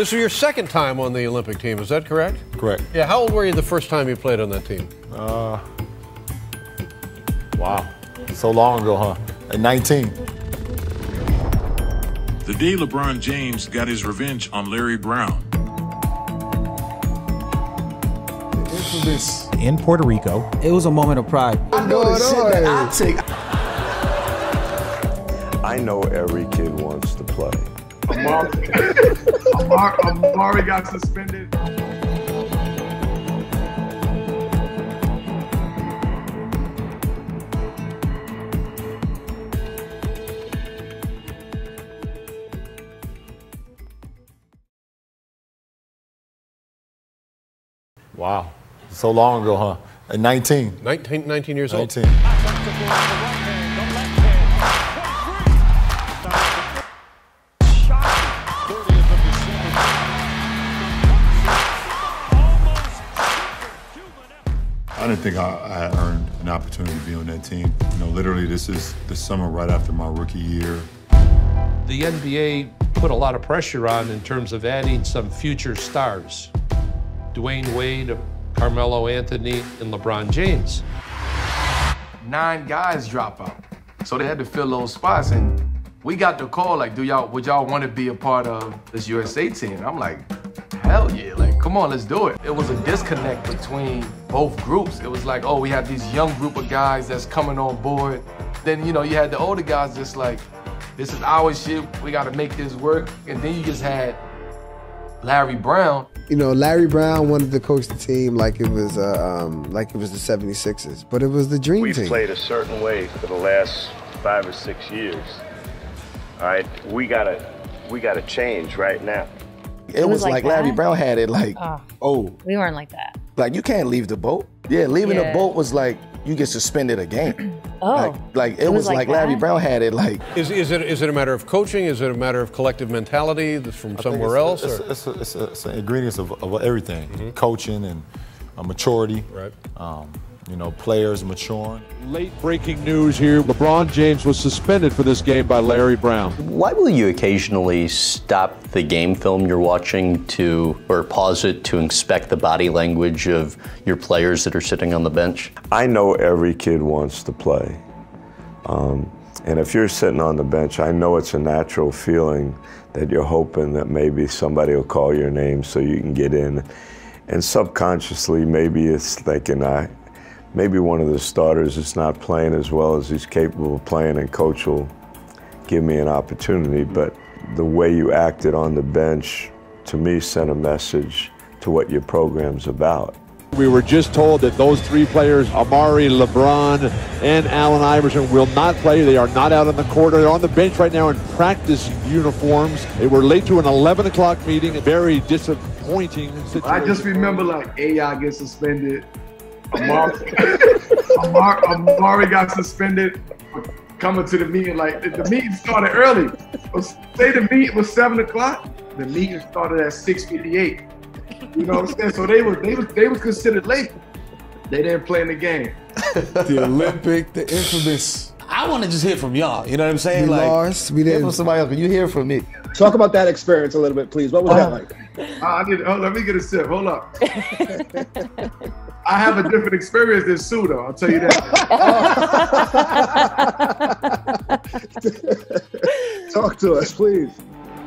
This is your second time on the Olympic team, is that correct? Correct. Yeah, how old were you the first time you played on that team? Uh, wow. So long ago, huh? At 19. The day LeBron James got his revenge on Larry Brown. Infamous. in Puerto Rico. It was a moment of pride. I know the shit that I take. I know every kid wants to play. Amari, Amari, Amari got suspended. Wow. So long ago, huh? At 19. 19, 19 years old. 19. I didn't think I, I earned an opportunity to be on that team. You know, literally, this is the summer right after my rookie year. The NBA put a lot of pressure on in terms of adding some future stars Dwyane Wade, Carmelo Anthony, and LeBron James. Nine guys drop out. So they had to fill those spots. And we got the call, like, do y'all would y'all want to be a part of this USA team? I'm like, hell yeah, like, come on, let's do it. It was a disconnect between both groups. It was like, oh, we have these young group of guys that's coming on board. Then, you know, you had the older guys just like, this is our shit, we gotta make this work. And then you just had Larry Brown. You know, Larry Brown wanted to coach the team like it was uh, um, like it was the 76ers, but it was the dream We've team. played a certain way for the last five or six years. All right, we gotta we gotta change right now. It, was, like, Larry Brown had it like, Oh, oh, we weren't like that. like you can't leave the boat. Yeah, leaving Yeah. the boat was like you get suspended a game. Oh, Like, like it, was, like, Larry? Brown had it like Is, is, it, is it a matter of coaching? Is it a matter of collective mentality that's from I think somewhere else? it's, or- It's, it's, it's, it's an ingredients of, of everything coaching and uh, maturity. Right. Um, you know, players maturing. Late breaking news here LeBron James was suspended for this game by Larry Brown. Why will you occasionally stop the game film you're watching to, or pause it to inspect the body language of your players that are sitting on the bench? I know every kid wants to play. Um, and if you're sitting on the bench, I know it's a natural feeling that you're hoping that maybe somebody will call your name so you can get in. And subconsciously, maybe it's thinking, I, maybe one of the starters is not playing as well as he's capable of playing, and coach will give me an opportunity. But the way you acted on the bench, to me, sent a message to what your program's about. We were just told that those three players, Amari, LeBron, and Allen Iverson, will not play. They are not out on the court. They're on the bench right now in practice uniforms. They were late to an 11 o'clock meeting. A very disappointing situation. I just remember like AI gets suspended. Amari, Amari, Amari got suspended for coming to the meeting. Like the, the meeting started early. Say the meeting was seven o'clock. The meeting started at six fifty eight. You know what I'm saying? So they were they was they was considered late. They didn't play in the game. the Olympic, the infamous. I want to just hear from y'all. You know what I'm saying? We like, lost. We didn't. from somebody else. Can you hear from me? Talk about that experience a little bit, please. What was that uh, like? Uh, I need, oh, let me get a sip. Hold up. I have a different experience than Sue, though. I'll tell you that. Talk to us, please.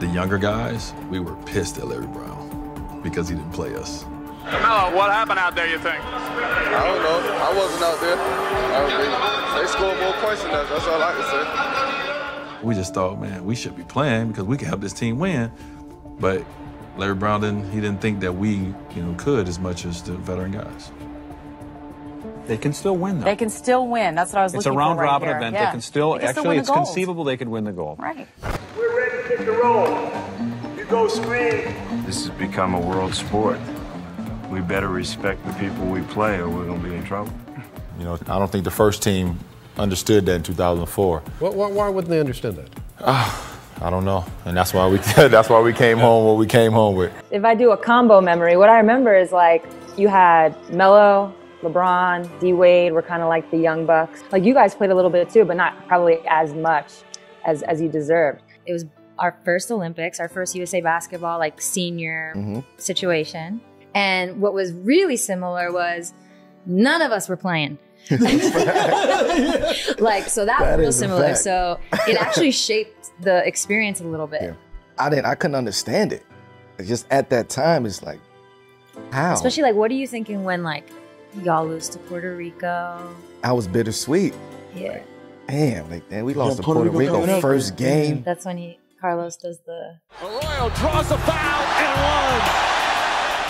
The younger guys, we were pissed at Larry Brown because he didn't play us. No, what happened out there, you think? I don't know. I wasn't out there. I they, they scored more points than us. That's all I can say. We just thought, man, we should be playing because we could help this team win. But Larry Brown didn't. He didn't think that we, you know, could as much as the veteran guys. They can still win, though. They can still win. That's what I was it's a looking round for right robin here. event. Yeah. They can still, They can actually, win the it's gold. conceivable they could win the gold. Right. We're ready to kick the roll. You go screen. This has become a world sport. We better respect the people we play or we're going to be in trouble. You know, I don't think the first team understood that in 2004. Why, why, why wouldn't they understand that? I don't know, and that's why we that's why we came home what we came home with. If I do a combo memory, what I remember is like you had Melo, LeBron, D Wade were kind of like the young bucks. Like you guys played a little bit too, but not probably as much as as you deserved. It was our first Olympics, our first USA basketball like senior Mhm. situation. And what was really similar was none of us were playing. like so that, That was real similar. So it actually shaped the experience a little bit. I didn't. I couldn't understand it. Just at that time, it's like, how? Especially like what are you thinking when like y'all lose to Puerto Rico? I was bittersweet. Yeah. Damn, like man, we lost to Puerto Puerto Rico Rico coming up. first game. That's when he Carlos does the Arroyo draws the foul and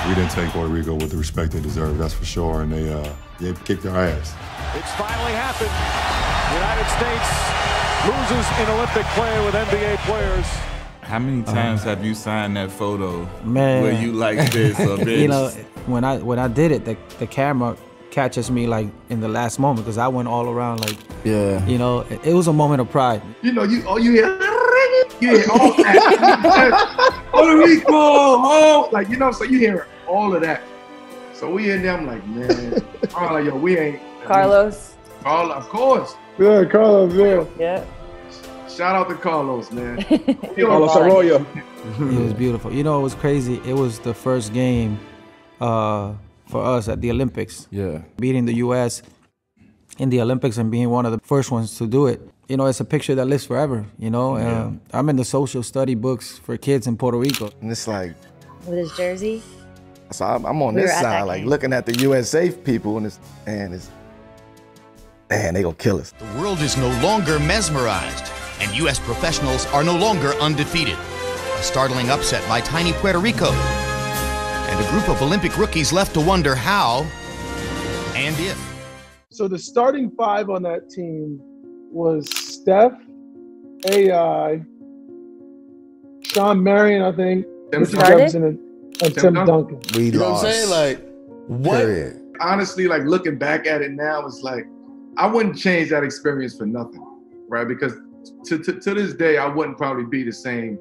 one. We didn't take Puerto Rico with the respect they deserve, that's for sure, and they uh, they kicked our ass. It's finally happened. The United States loses in Olympic play with NBA players. How many uh-huh. times have you signed that photo Man, where you like this or this? you know, when I when I did it, the the camera catches me like in the last moment because I went all around like, yeah, you know, it, it was a moment of pride. You know, you oh you hear you hear all that. Puerto Rico, oh, like you know, so you hear all of that. So we in there, I'm like, man, I'm like, yo, we ain't Carlos. Carlos, of course. Yeah, Carlos, yeah. Yeah. Shout out to Carlos, man. Carlos Arroyo. It was beautiful. You know, it was crazy. It was the first game uh, for us at the Olympics. Yeah. Beating the U.S. in the Olympics and being one of the first ones to do it. You know, it's a picture that lives forever. You know, Yeah. Um, I'm in the social study books for kids in Puerto Rico. And it's like, with his jersey. So I'm, I'm on We this were at that side, like game. looking at the USA people, and it's and it's man, they gonna kill us. The world is no longer mesmerized, and U.S. professionals are no longer undefeated. A startling upset by tiny Puerto Rico. And a group of Olympic rookies left to wonder how and if. So the starting five on that team was Steph, AI, Shawn Marion, I think, Tim Richard? Jefferson, and, and Tim Tim, Duncan. Duncan. We You know what I'm saying? Like, what? Period. Honestly, like looking back at it now, it's like I wouldn't change that experience for nothing, right? Because to, to, to this day, I wouldn't probably be the same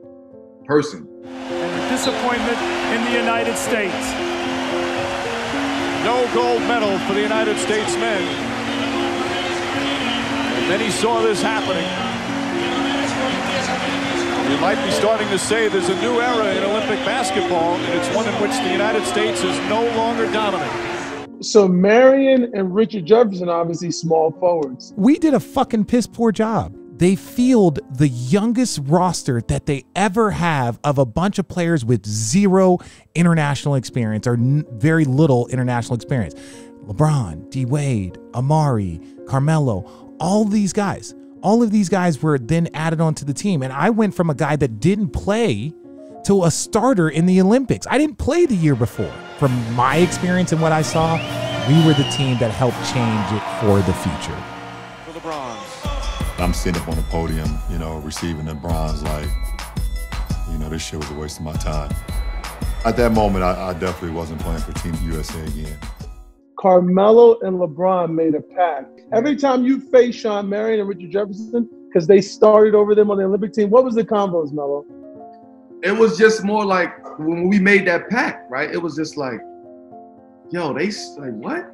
person. And the disappointment in the United States. No gold medal for the United States men. And many saw this happening. You might be starting to say there's a new era in Olympic basketball, and it's one in which the United States is no longer dominant. So Marion and Richard Jefferson, obviously small forwards. We did a fucking piss poor job. They field the youngest roster that they ever have of a bunch of players with zero international experience or n- very little international experience. LeBron, D Wade, Amari, Carmelo, all these guys. All of these guys were then added onto the team. And I went from a guy that didn't play to a starter in the Olympics. I didn't play the year before. From my experience and what I saw, we were the team that helped change it for the future. For the bronze. I'm sitting up on the podium, you know, receiving the bronze, like, you know, this shit was a waste of my time. At that moment, I, I definitely wasn't playing for Team USA again. Carmelo and LeBron made a pact. Every time you face Shawn Marion and Richard Jefferson, because they started over them on the Olympic team, what was the combos, Melo? It was just more like when we made that pact, right? It was just like, yo, they s- like what?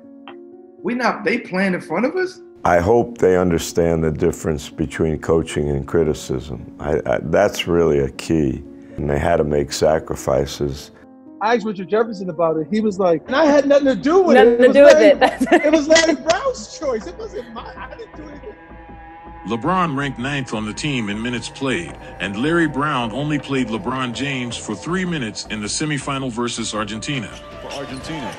We not they playing in front of us? I hope they understand the difference between coaching and criticism. I, I, that's really a key. And they had to make sacrifices. I asked Richard Jefferson about it. He was like, and I had nothing to do with Nothing it. to was do with it. It was Larry Brown's choice. It wasn't mine. I didn't do anything. LeBron ranked ninth on the team in minutes played, and Larry Brown only played LeBron James for three minutes in the semifinal versus Argentina. For Argentina.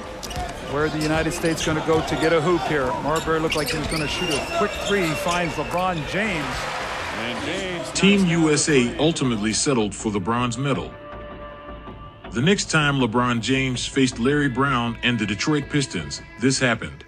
Where the United States going to go to get a hoop here? Marbury looked like he was going to shoot a quick three. He Finds LeBron James. And James. Team USA ultimately settled for the bronze medal. The next time LeBron James faced Larry Brown and the Detroit Pistons, this happened.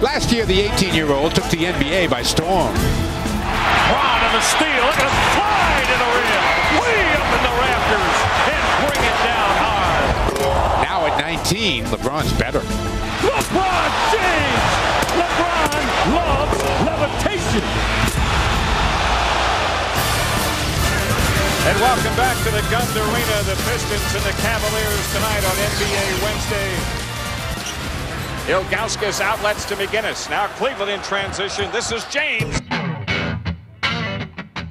Last year, the 18-year-old took the NBA by storm. Brown and the steal. Look at him fly to the rim. Way up in the rafters. And bring it down hard. Now at 19, LeBron's better. LeBron James. LeBron loves levitation. And welcome back to the Gund Arena. The Pistons and the Cavaliers tonight on NBA Wednesday. Ilgauskas outlets to McInnes. Now Cleveland in transition. This is James.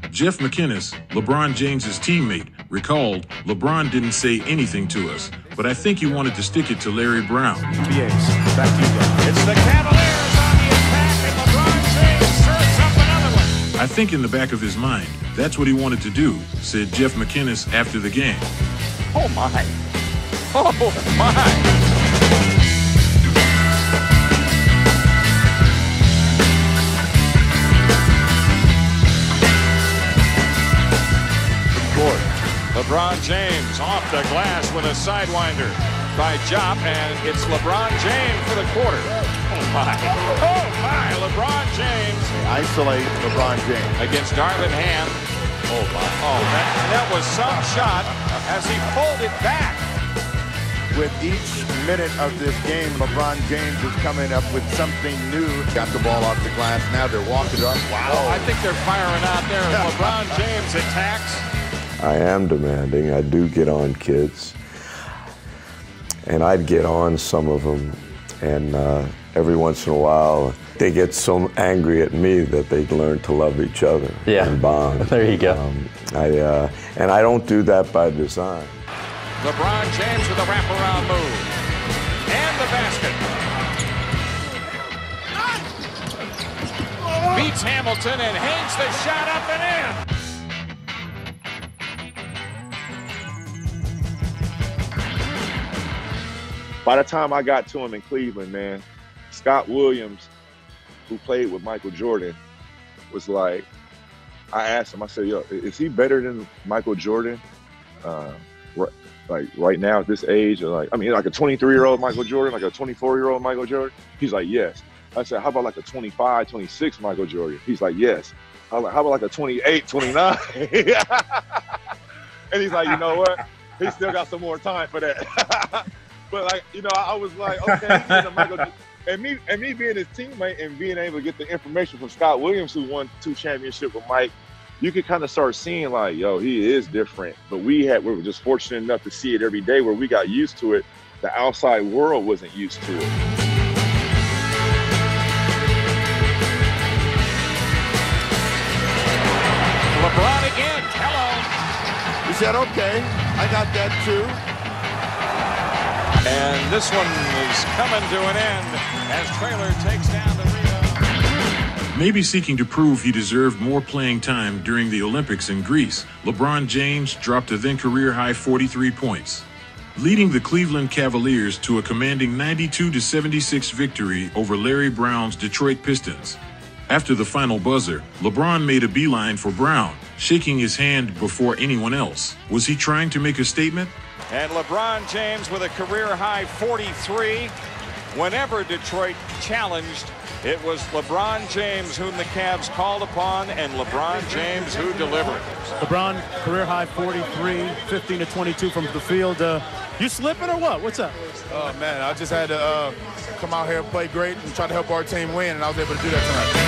Jeff McInnes, LeBron James's teammate, recalled LeBron didn't say anything to us, but I think he wanted to stick it to Larry Brown. NBA's. Back to you guys. It's the Cavaliers think in the back of his mind, that's what he wanted to do, said Jeff McInnes after the game. Oh my. Oh my. Court. LeBron James off the glass with a sidewinder by Jop, and it's LeBron James for the quarter. Oh my. Oh my. LeBron James Isolate LeBron James. against Darvin Ham. Oh my. Oh, that, that was some shot as he pulled it back. With each minute of this game, LeBron James is coming up with something new. Got the ball off the glass. Now they're walking up. Wow. Oh, I think they're firing out there as LeBron James attacks. I am demanding. I do get on kids. And I'd get on some of them. And uh, every once in a while, they get so angry at me that they learn to love each other Yeah. and bond. There you go. Um, I, uh, and I don't do that by design. LeBron James with a wraparound move. And the basket. Beats Hamilton and hangs the shot up and in. By the time I got to him in Cleveland, man, Scott Williams, who played with Michael Jordan, was like, I asked him, I said, yo, is he better than Michael Jordan? Uh, ri- like right now at this age, or like, I mean, like a 23 year old Michael Jordan, like a 24 year old Michael Jordan? He's like, yes. I said, how about like a 25, 26 Michael Jordan? He's like, yes. I like, how about like a 28, 29? and he's like, you know what? He still got some more time for that. but like, you know, I, was like, okay, Michael. And me, and me being his teammate and being able to get the information from Scott Williams, who won two championships with Mike, you could kind of start seeing like, yo, he is different. But we had, we were just fortunate enough to see it every day where we got used to it. The outside world wasn't used to it. LeBron again. Hello. He said, okay, I got that too. And this one is coming to an end as Traylor takes down the rebound. Maybe seeking to prove he deserved more playing time during the Olympics in Greece, LeBron James dropped a then career high 43 points, leading the Cleveland Cavaliers to a commanding 92 76 victory over Larry Brown's Detroit Pistons. After the final buzzer, LeBron made a beeline for Brown, shaking his hand before anyone else. Was he trying to make a statement? And LeBron James with a career high 43. Whenever Detroit challenged, it was LeBron James whom the Cavs called upon and LeBron James who delivered. LeBron, career high 43, 15 to 22 from the field. Uh, you slipping or what? What's up? Oh man, I just had to uh, come out here, play great, and try to help our team win, and I was able to do that tonight.